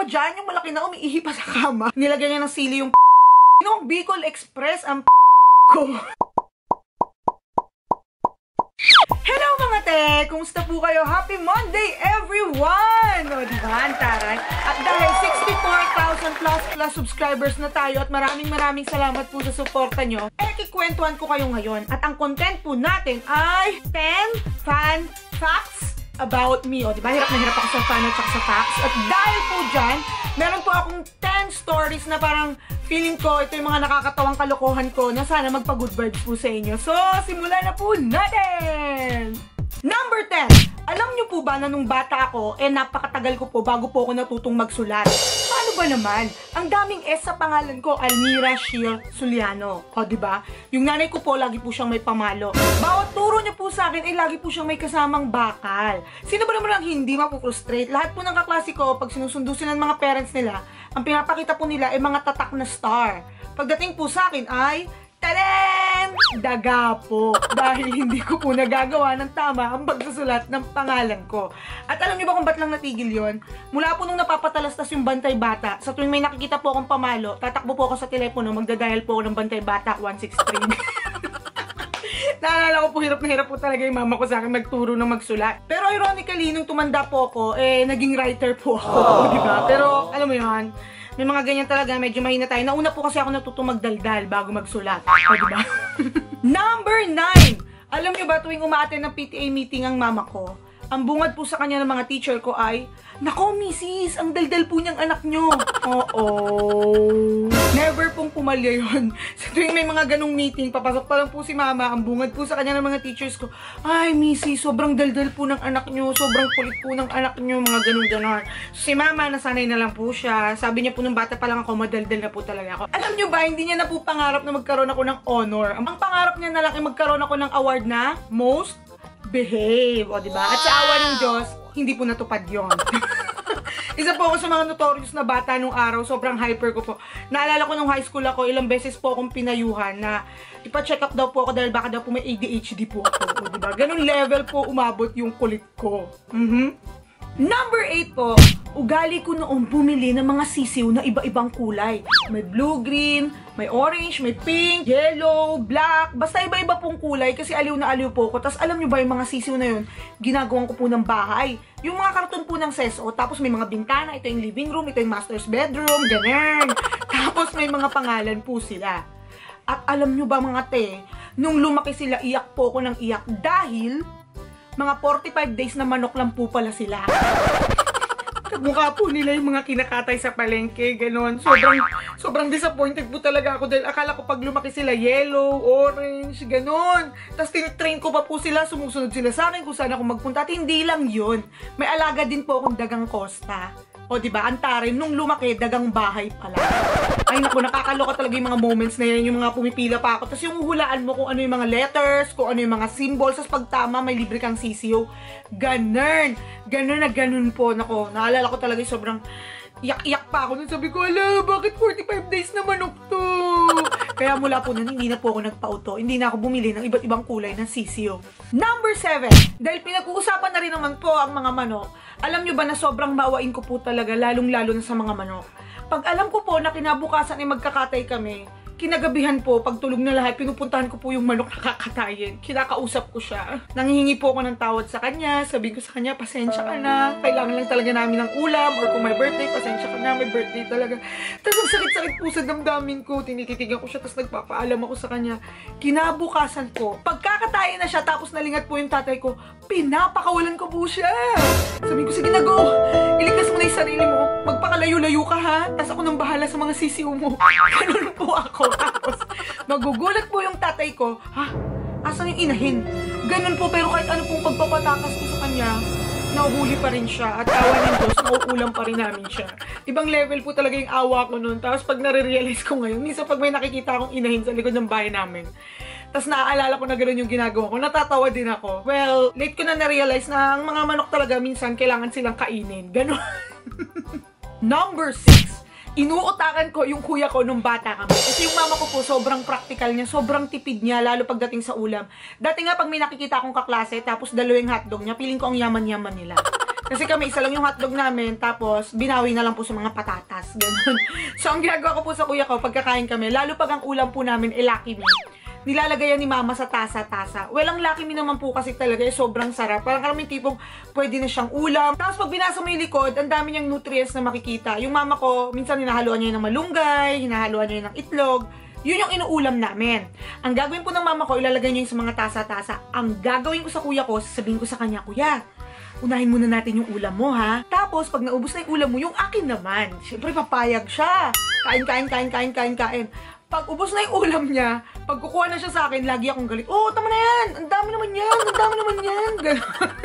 ba dyan yung malaki na umiihi pa sa kama? Nilagyan niya ng sili yung Nung Bicol Express ang ko. Hello mga te! Kumusta po kayo? Happy Monday everyone! O, di ba? Ang taray. At dahil 64,000 plus plus subscribers na tayo at maraming maraming salamat po sa suporta nyo, eh kikwentuhan ko kayo ngayon. At ang content po natin ay 10 fan facts about me. O, di ba? Hirap na hirap ako sa fan at sa facts. At dahil po dyan, meron po akong 10 stories na parang feeling ko ito yung mga nakakatawang kalokohan ko na sana magpa-good vibes po sa inyo. So, simulan na po natin! Number 10! Alam niyo po ba na nung bata ako, eh napakatagal ko po bago po ako natutong magsulat. Paano ba naman? Ang daming S sa pangalan ko, Almira Sheil Suliano. O, di ba? Yung nanay ko po, lagi po siyang may pamalo. Bawat turo niya po sa akin, eh lagi po siyang may kasamang bakal. Sino ba naman ang hindi mapufrustrate? Lahat po ng kaklase ko, pag sinusundo sila ng mga parents nila, ang pinapakita po nila ay mga tatak na star. Pagdating po sa akin ay, Tadam! Daga po. Dahil hindi ko po nagagawa ng tama ang pagsusulat ng pangalan ko. At alam niyo ba kung ba't lang natigil yon? Mula po nung napapatalastas yung bantay bata, sa tuwing may nakikita po akong pamalo, tatakbo po ako sa telepono, magdadial po ako ng bantay bata 163. Naalala ko po, hirap na hirap po talaga yung mama ko sa akin magturo ng magsulat. Pero ironically, nung tumanda po ako, eh, naging writer po ako, di ba? Pero, alam mo yun, may mga ganyan talaga, medyo mahina tayo. Nauna po kasi ako natutong magdaldal bago magsulat. O, diba? Number 9! Alam nyo ba, tuwing umaaten ng PTA meeting ang mama ko, ang bungad po sa kanya ng mga teacher ko ay, Nako, misis, ang daldal po niyang anak nyo. Oo. Never pong pumalya yun. Sa tuwing may mga ganong meeting, papasok pa lang po si mama, ang bungad po sa kanya ng mga teachers ko, Ay, misis, sobrang daldal po ng anak nyo, sobrang kulit po ng anak nyo, mga ganong ganon. So, si mama, nasanay na lang po siya. Sabi niya po nung bata pa lang ako, madaldal na po talaga ako. Alam nyo ba, hindi niya na po pangarap na magkaroon ako ng honor. Ang pangarap niya na lang ay magkaroon ako ng award na most behave, o diba? At sa awa ng Diyos, hindi po natupad yon. Isa po ako sa mga notorious na bata nung araw, sobrang hyper ko po. Naalala ko nung high school ako, ilang beses po akong pinayuhan na ipa-check up daw po ako dahil baka daw po may ADHD po ako, o diba? Ganun level po umabot yung kulit ko. Mhm. Number 8 po, ugali ko noong bumili ng mga sisiw na iba-ibang kulay. May blue-green, may orange, may pink, yellow, black, basta iba-iba pong kulay kasi aliw na aliw po ko. Tapos alam nyo ba yung mga sisiw na yun, ginagawan ko po ng bahay. Yung mga karton po ng seso, tapos may mga bintana, ito yung living room, ito yung master's bedroom, ganun. Tapos may mga pangalan po sila. At alam nyo ba mga te, nung lumaki sila, iyak po ako ng iyak dahil mga 45 days na manok lang po pala sila. Mukha po nila yung mga kinakatay sa palengke, ganon. Sobrang, sobrang disappointed po talaga ako dahil akala ko pag lumaki sila yellow, orange, ganon. Tapos tinitrain ko pa po sila, sumusunod sila sa akin kung saan ako magpunta. At hindi lang yun. May alaga din po akong dagang costa. O, di ba? Ang nung lumaki, dagang bahay pala. Ay, naku, nakakaloka talaga yung mga moments na yan, yung mga pumipila pa ako. Tapos yung hulaan mo kung ano yung mga letters, kung ano yung mga symbols. Tapos pag tama, may libre kang CCO. Ganun. Ganun na ganun po. Nako, naalala ko talaga sobrang iyak-iyak pa ako. Nung sabi ko, ala, bakit 45 days na manok to? Kaya mula po nun, hindi na po ako nagpa-auto. Hindi na ako bumili ng iba't ibang kulay ng CCO. Number 7. Dahil pinag-uusapan na rin naman po ang mga manok, alam nyo ba na sobrang mawain ko po talaga, lalong-lalo na sa mga manok. Pag alam ko po na kinabukasan ay magkakatay kami, kinagabihan po, pag tulog na lahat, pinupuntahan ko po yung manok na kakatayin. Kinakausap ko siya. Nanghihingi po ako ng tawad sa kanya. Sabi ko sa kanya, pasensya ka na. Kailangan lang talaga namin ng ulam. Or kung may birthday, pasensya ka na. May birthday talaga. Tapos ang sakit-sakit po sa damdamin ko. Tinikitigan ko siya, tapos nagpapaalam ako sa kanya. Kinabukasan po, pagkakatayin na siya, tapos nalingat po yung tatay ko, pinapakawalan ko po siya. Sabi ko, sige na go. Iligtas mo na yung sarili mo. Magpakalayo-layo ka ha. Tapos ako nang bahala sa mga sisiw mo. Ganun po ako. Tapos, magugulat po yung tatay ko, ha? Asan yung inahin? Ganun po, pero kahit ano pong pagpapatakas ko sa kanya, nauhuli pa rin siya. At awa ng Diyos, nauulam pa rin namin siya. Ibang level po talaga yung awa ko nun. Tapos pag nare-realize ko ngayon, minsan pag may nakikita akong inahin sa likod ng bahay namin, tapos naaalala ko na gano'n yung ginagawa ko. Natatawa din ako. Well, late ko na na-realize na ang mga manok talaga minsan kailangan silang kainin. Ganon. Number 6 inuutakan ko yung kuya ko nung bata kami. Kasi yung mama ko po, sobrang practical niya, sobrang tipid niya, lalo pagdating sa ulam. Dati nga, pag may nakikita akong kaklase, tapos dalawang hotdog niya, piling ko ang yaman-yaman nila. Kasi kami, isa lang yung hotdog namin, tapos binawi na lang po sa mga patatas. Ganun. So, ang ginagawa ko po sa kuya ko, pagkakain kami, lalo pag ang ulam po namin, eh, Lucky Me, nilalagay yan ni mama sa tasa-tasa. Well, ang Lucky Me naman po kasi talaga, eh, sobrang sarap. Parang yung tipong, pwede na siyang ulam. Tapos pag binasa mo yung likod, ang dami niyang nutrients na makikita. Yung mama ko, minsan hinahaluan niya ng malunggay, hinahaluan niya ng itlog, yun yung inuulam namin. Ang gagawin po ng mama ko, ilalagay niya yung sa mga tasa-tasa. Ang gagawin ko sa kuya ko, sasabihin ko sa kanya, Kuya, unahin muna natin yung ulam mo, ha? Tapos, pag naubos na yung ulam mo, yung akin naman. Siyempre, papayag siya. Kain, kain, kain, kain, kain, kain. Pag ubos na yung ulam niya, pag kukuha na siya sa akin, lagi akong galit. Oo, oh, tama na yan! Ang dami naman yan! Ang dami naman yan!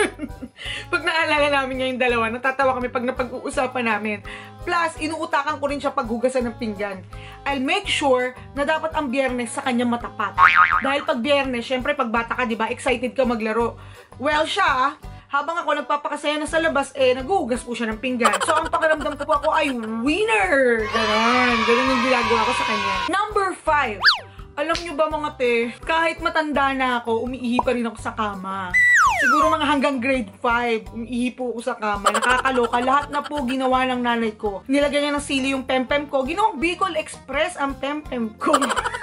pag naalala namin ngayong dalawa, natatawa kami pag napag-uusapan namin. Plus, inuutakan ko rin siya paghugasan ng pinggan. I'll make sure na dapat ang biyernes sa kanya matapat. Dahil pag biyernes, syempre pag bata ka, di ba, excited ka maglaro. Well, siya, habang ako nagpapakasaya na sa labas, eh, naguhugas po siya ng pinggan. So, ang pakiramdam ko po ako ay winner! Ganon. Ganon yung ginagawa ko sa kanya. Number 5. Alam nyo ba mga te, kahit matanda na ako, umiihi pa rin ako sa kama. Siguro mga hanggang grade 5, umiihi po ako sa kama. Nakakaloka. Lahat na po ginawa ng nanay ko. Nilagyan niya ng sili yung pempem ko. Ginawang Bicol Express ang pempem ko.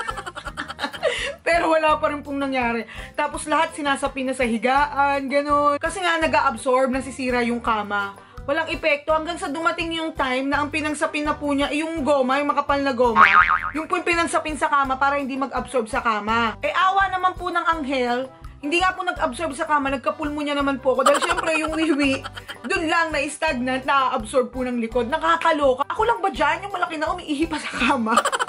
Wala pa rin pong nangyari. Tapos lahat sinasapi na sa higaan, ganun. Kasi nga nag-absorb, nasisira yung kama walang epekto hanggang sa dumating yung time na ang pinangsapin na po niya ay yung goma, yung makapal na goma. Yung po yung pinangsapin sa kama para hindi mag-absorb sa kama. Eh awa naman po ng anghel, hindi nga po nag-absorb sa kama, nagkapulmonya naman po ako. Dahil syempre yung wiwi, dun lang na stagnant, na-absorb po ng likod. Nakakaloka. Ako lang ba dyan yung malaki na umiihi pa sa kama?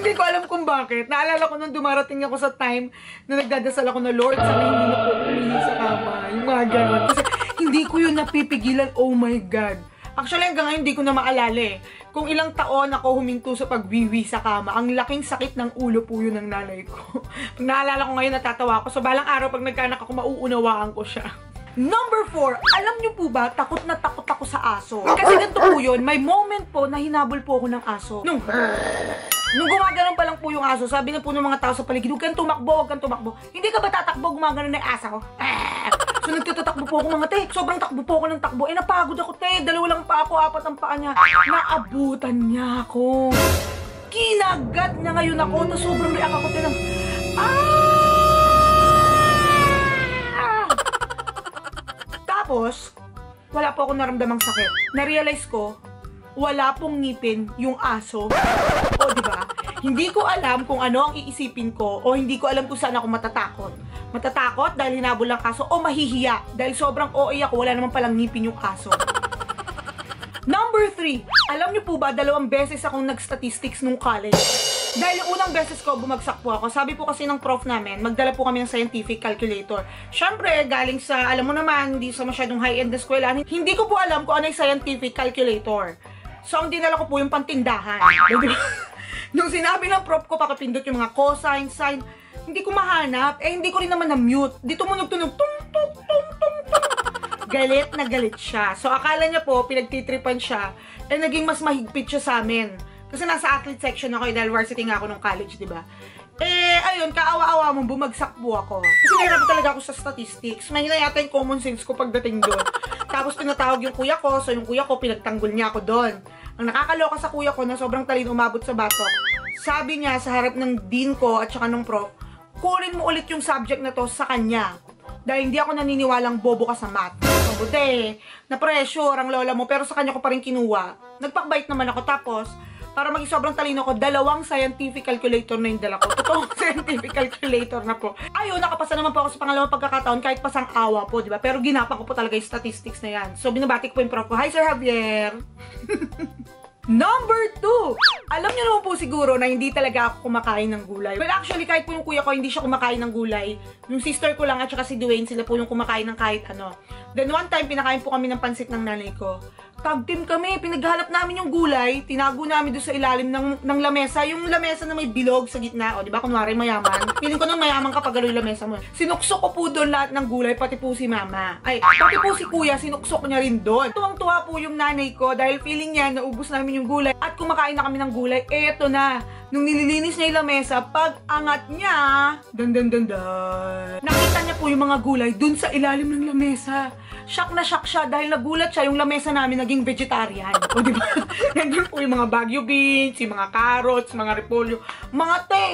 hindi ko alam kung bakit. Naalala ko nung dumarating ako sa time na nagdadasal ako na Lord, sana hindi na po sa kama. Yung mga ganun. Kasi hindi ko yun napipigilan. Oh my God. Actually, hanggang ngayon, hindi ko na maalala eh. Kung ilang taon ako huminto sa pagwiwi sa kama, ang laking sakit ng ulo po yun ng nanay ko. pag naalala ko ngayon, natatawa ako. So, balang araw, pag nagkanak ako, mauunawaan ko siya. Number 4, alam niyo po ba, takot na takot ako sa aso. Kasi ganito po yun, may moment po na hinabol po ako ng aso. Nung, nung gumagano'n pa lang po yung aso, sabi na po ng mga tao sa paligid, huwag kang tumakbo, huwag kang tumakbo. Hindi ka ba tatakbo, gumagano'n na yung aso? So nagtatatakbo po ako mga te. Sobrang takbo po ako ng takbo. Eh napagod ako te. Dalawa lang pa ako, apat ang paa niya. Naabutan niya ako. Kinagat niya ngayon ako. Tapos sobrang react ako te ng, ah! Tapos, wala po ako naramdamang sakit. Na-realize ko, wala pong ngipin yung aso. O, di ba? Hindi ko alam kung ano ang iisipin ko o hindi ko alam kung saan ako matatakot. Matatakot dahil hinabol ang aso o mahihiya dahil sobrang OA ako, wala naman palang ngipin yung aso. Number 3, alam niyo po ba, dalawang beses akong nag-statistics nung college. Dahil unang beses ko, bumagsak po ako. Sabi po kasi ng prof namin, magdala po kami ng scientific calculator. Siyempre, galing sa, alam mo naman, hindi sa masyadong high-end na eskwela, hindi ko po alam kung ano yung scientific calculator. So, ang dinala ko po yung pantindahan. Nung sinabi ng prof ko, pakapindot yung mga cosine, sine, hindi ko mahanap. Eh, hindi ko rin naman na-mute. Dito mo nagtunog, tung, tung, tung, tung. Galit na galit siya. So, akala niya po, pinagtitripan siya, eh, naging mas mahigpit siya sa amin. Kasi nasa athlete section ako, eh, dahil varsity nga ako nung college, di ba? Eh, ayun, kaawa-awa mo, bumagsak po ako. Kasi nahirapan talaga ako sa statistics. Mahina yata yung common sense ko pagdating doon. Tapos pinatawag yung kuya ko, so yung kuya ko, pinagtanggol niya ako doon. Ang nakakaloka sa kuya ko na sobrang talino umabot sa batok, sabi niya sa harap ng dean ko at saka ng prof, kunin mo ulit yung subject na to sa kanya. Dahil hindi ako naniniwalang bobo ka sa math. Mabuti, na-pressure ang lola mo pero sa kanya ko pa rin kinuha. Nagpakbait naman ako tapos, para maging sobrang talino ko, dalawang scientific calculator na yung dala ko. Totoong scientific calculator na po. Ayun, nakapasa naman po ako sa pangalawang pagkakataon kahit pasang awa po, di ba? Pero ginapan ko po talaga yung statistics na yan. So, binabati ko po yung prof ko. Hi, Sir Javier! Number two, alam niyo naman po siguro na hindi talaga ako kumakain ng gulay. Well, actually, kahit po yung kuya ko hindi siya kumakain ng gulay, yung sister ko lang at saka si Dwayne, sila po yung kumakain ng kahit ano. Then one time, pinakain po kami ng pansit ng nanay ko tag team kami. Pinaghalap namin yung gulay. Tinago namin doon sa ilalim ng, ng lamesa. Yung lamesa na may bilog sa gitna. O, di ba? Kunwari mayaman. Feeling ko nang mayaman kapag gano'n yung lamesa mo. Sinuksok ko po doon lahat ng gulay, pati po si mama. Ay, pati po si kuya, sinuksok niya rin doon. Tuwang-tuwa po yung nanay ko dahil feeling niya naubos namin yung gulay. At kumakain na kami ng gulay. Eto na Nung nililinis niya yung lamesa, pag angat niya, dan dan dan dan, nakita niya po yung mga gulay dun sa ilalim ng lamesa. Shock na shock siya dahil nagulat siya yung lamesa namin naging vegetarian. O di ba? Nandun po yung mga bagyo beans, yung mga carrots, mga repolyo. Mga te,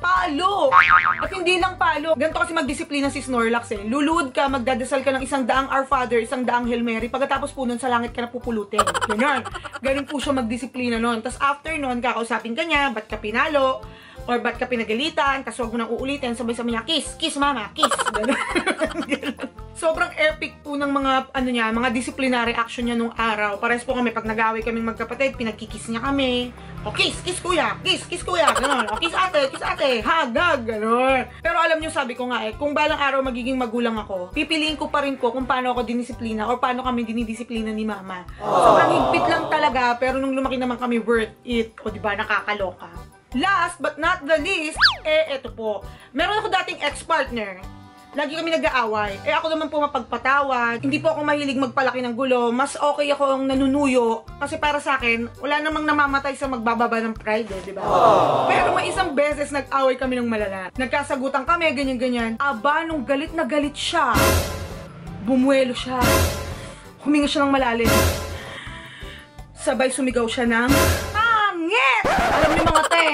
palo! At hindi lang palo. Ganito kasi magdisiplina si Snorlax eh. Luluod ka, magdadasal ka ng isang daang Our Father, isang daang Hail Mary. Pagkatapos po nun, sa langit ka na pupulutin. Ganyan. Ganun po siya magdisiplina nun. Tapos after nun, kakausapin ka niya, ba't ka pinalo? Or ba't ka pinagalitan? Tapos huwag mo nang uulitin. Sabay-sabay niya, kiss, kiss mama, kiss. Ganun. Sobrang epic po ng mga, ano niya, mga disciplinary action niya nung araw. Pares po kami, pag nag-away kaming magkapatid, pinagkikis niya kami. O kiss, kiss kuya, kiss, kiss kuya, gano'n. O kiss ate, kiss ate, hug, hug, gano'n. Pero alam niyo, sabi ko nga eh, kung balang araw magiging magulang ako, pipiliin ko pa rin ko kung paano ako dinisiplina or paano kami dinidisiplina ni mama. Sobrang higpit lang talaga, pero nung lumaki naman kami, worth it. O diba, nakakaloka. Last but not the least, eh, eto po. Meron ako dating ex-partner. Lagi kami nag-aaway. Eh ako naman po mapagpatawad. Hindi po ako mahilig magpalaki ng gulo. Mas okay ako ang nanunuyo. Kasi para sa akin, wala namang namamatay sa magbababa ng pride eh, di ba? Pero may isang beses nag-away kami ng malala. Nagkasagutan kami, ganyan-ganyan. Aba, nung galit na galit siya, bumuelo siya. Huminga siya ng malalim. Sabay sumigaw siya ng! Alam niyo mga te,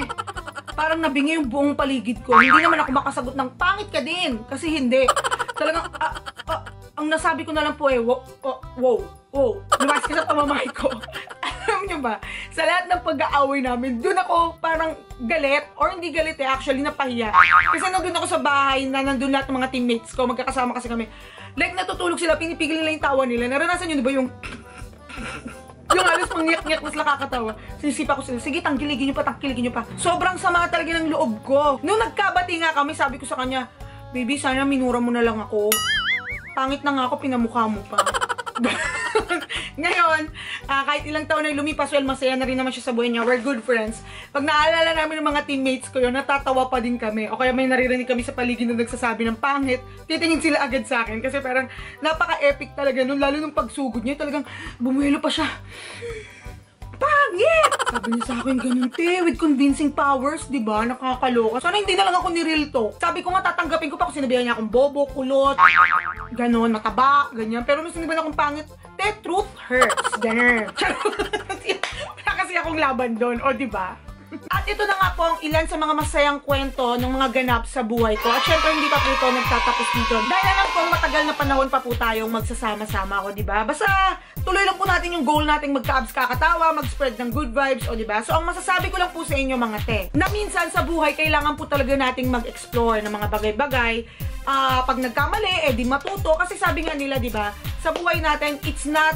parang nabingi yung buong paligid ko. Hindi naman ako makasagot ng pangit ka din. Kasi hindi. Talagang, ah, ah, ang nasabi ko na lang po eh, wow, oh, wow, wow. Lumas ka sa pamamahay ko. Alam niyo ba, sa lahat ng pag-aaway namin, doon ako parang galit, or hindi galit eh, actually napahiya. Kasi nandun ako sa bahay, na nandun lahat ng mga teammates ko, magkakasama kasi kami. Like, natutulog sila, pinipigil nila yung tawa nila. Naranasan niyo ba yung yung halos pang ngiyak-ngiyak mas nakakatawa. Sinisipa ko sila, sige, tangkiligin nyo pa, tangkiligin nyo pa. Sobrang sama talaga ng loob ko. Nung nagkabati nga kami, sabi ko sa kanya, Baby, sana minura mo na lang ako. Pangit na nga ako, pinamukha mo pa. Ngayon, ah, kahit ilang taon na lumipas, well, masaya na rin naman siya sa buhay niya. We're good friends. Pag naalala namin ng mga teammates ko yun, natatawa pa din kami. O kaya may naririnig kami sa paligid na nagsasabi ng pangit, titingin sila agad sa akin. Kasi parang napaka-epic talaga nun. Lalo nung pagsugod niya, talagang bumuelo pa siya. Pangit! Sabi niya sa akin, ganun, te, with convincing powers, di ba? Nakakaloka. Sana hindi na lang ako ni-real talk. Sabi ko nga, tatanggapin ko pa kung sinabihan niya akong bobo, kulot, ganon, mataba, ganyan. Pero nung sinabihan akong pangit, te, truth hurts. Ganun. Wala kasi akong laban doon, o di ba? At ito na nga po ang ilan sa mga masayang kwento ng mga ganap sa buhay ko. At syempre hindi pa po ito nagtatapos dito. Dahil alam kong matagal na panahon pa po tayong magsasama-sama ako, di ba? Basta tuloy lang po natin yung goal nating magka-abs kakatawa, mag-spread ng good vibes, o di ba? So ang masasabi ko lang po sa inyo mga te, na minsan sa buhay kailangan po talaga nating mag-explore ng mga bagay-bagay. Ah, pag nagkamali, eh di matuto. Kasi sabi nga nila, di ba, sa buhay natin, it's not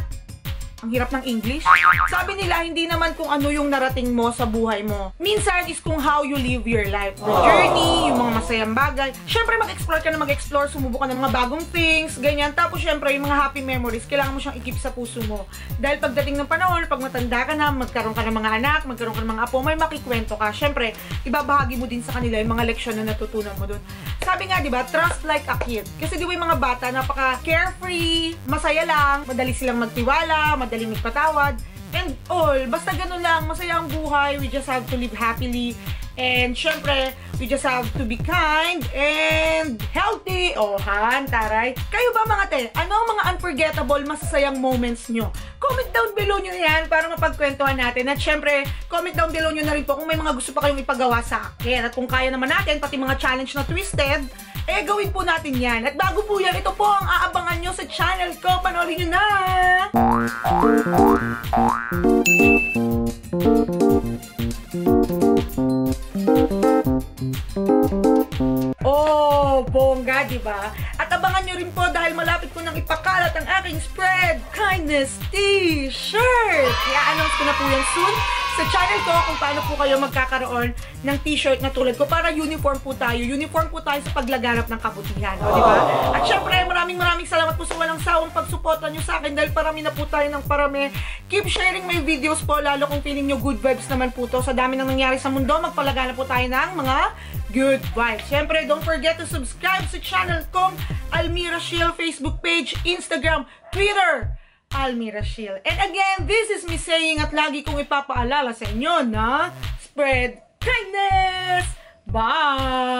ang hirap ng English. Sabi nila, hindi naman kung ano yung narating mo sa buhay mo. Minsan is kung how you live your life. The journey, yung mga masayang bagay. Siyempre, mag-explore ka na mag-explore, sumubok ka ng mga bagong things, ganyan. Tapos, siyempre, yung mga happy memories, kailangan mo siyang i-keep sa puso mo. Dahil pagdating ng panahon, pag matanda ka na, magkaroon ka ng mga anak, magkaroon ka ng mga apo, may makikwento ka. Siyempre, ibabahagi mo din sa kanila yung mga leksyon na natutunan mo doon. Sabi nga, di ba, trust like a kid. Kasi di ba yung mga bata, napaka carefree, masaya lang, madali silang magtiwala, madaling magpatawad, and all. Basta ganun lang, masaya ang buhay, we just have to live happily. And syempre, we just have to be kind and healthy. O, han, taray. Kayo ba mga te? Ano ang mga unforgettable, masasayang moments nyo? Comment down below nyo yan para mapagkwentuhan natin. At syempre, comment down below nyo na rin po kung may mga gusto pa kayong ipagawa sa akin. At kung kaya naman natin, pati mga challenge na twisted, eh gawin po natin yan. At bago po yan, ito po ang aabangan nyo sa channel ko. Panoorin nyo na! Oh, di ba? At abangan nyo rin po dahil malapit ko nang ipakalat ang aking spread kindness t-shirt. I-announce ko na po yan soon sa channel ko kung paano po kayo magkakaroon ng t-shirt na tulad ko para uniform po tayo. Uniform po tayo sa paglaganap ng kabutihan. O, di ba? At syempre, maraming maraming salamat po sa walang sawang pagsuporta nyo sa akin dahil parami na po tayo ng parami. Keep sharing my videos po, lalo kung feeling nyo good vibes naman po to. Sa dami nang nangyari sa mundo, magpalaganap po tayo ng mga good vibes. Siyempre, don't forget to subscribe sa channel kong Almira Shield Facebook page, Instagram, Twitter, Almira Shield. And again, this is me saying at lagi kong ipapaalala sa inyo na spread kindness! Bye!